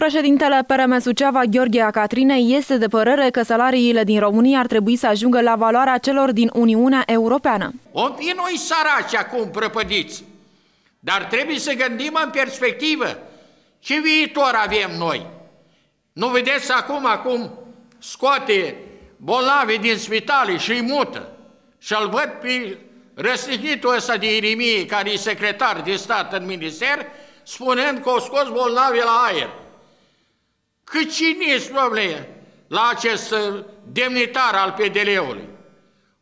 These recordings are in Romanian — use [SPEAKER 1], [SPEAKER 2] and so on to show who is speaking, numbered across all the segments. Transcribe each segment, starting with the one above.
[SPEAKER 1] Președintele PRM Suceava, Gheorghe Acatrinei, este de părere că salariile din România ar trebui să ajungă la valoarea celor din Uniunea Europeană.
[SPEAKER 2] O fi noi săraci acum prăpădiți, dar trebuie să gândim în perspectivă. Ce viitor avem noi? Nu vedeți acum, acum scoate bolnavi din spitale și îi mută. Și îl văd pe răstignitul ăsta de Irimie, care e secretar de stat în minister, spunând că o scos bolnavi la aer. Cât cine ești, domnule, la acest uh, demnitar al PDL-ului?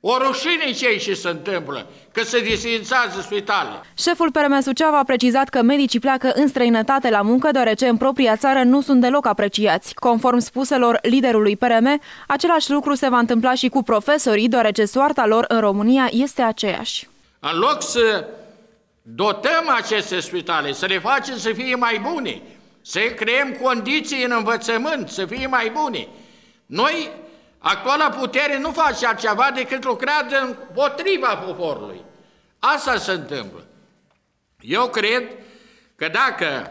[SPEAKER 2] O rușine ce și se întâmplă, că se disințează spitalele.
[SPEAKER 1] Șeful PRM Suceava a precizat că medicii pleacă în străinătate la muncă, deoarece în propria țară nu sunt deloc apreciați. Conform spuselor liderului PRM, același lucru se va întâmpla și cu profesorii, deoarece soarta lor în România este aceeași.
[SPEAKER 2] În loc să dotăm aceste spitale, să le facem să fie mai bune, să creăm condiții în învățământ, să fie mai bune. Noi, actuala putere, nu face altceva decât lucrează împotriva poporului. Asta se întâmplă. Eu cred că dacă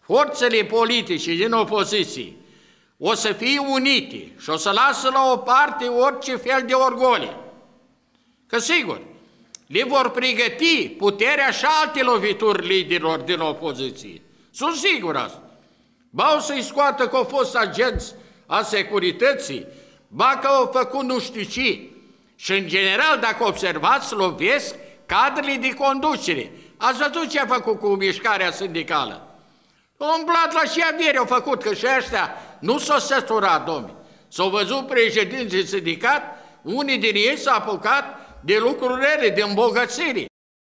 [SPEAKER 2] forțele politice din opoziție o să fie unite și o să lasă la o parte orice fel de orgole, că sigur, le vor pregăti puterea și alte lovituri liderilor din opoziție. Sunt sigur asta. Ba o să-i scoată că au fost agenți a securității, ba că au făcut nu știu ce. Și în general, dacă observați, lovesc cadrele de conducere. Ați văzut ce a făcut cu mișcarea sindicală? Au umblat la și avieri au făcut, că și ăștia nu s-au săturat, domni. S-au văzut președinții sindicat, unii din ei s-au apucat de lucruri rele, de îmbogățire.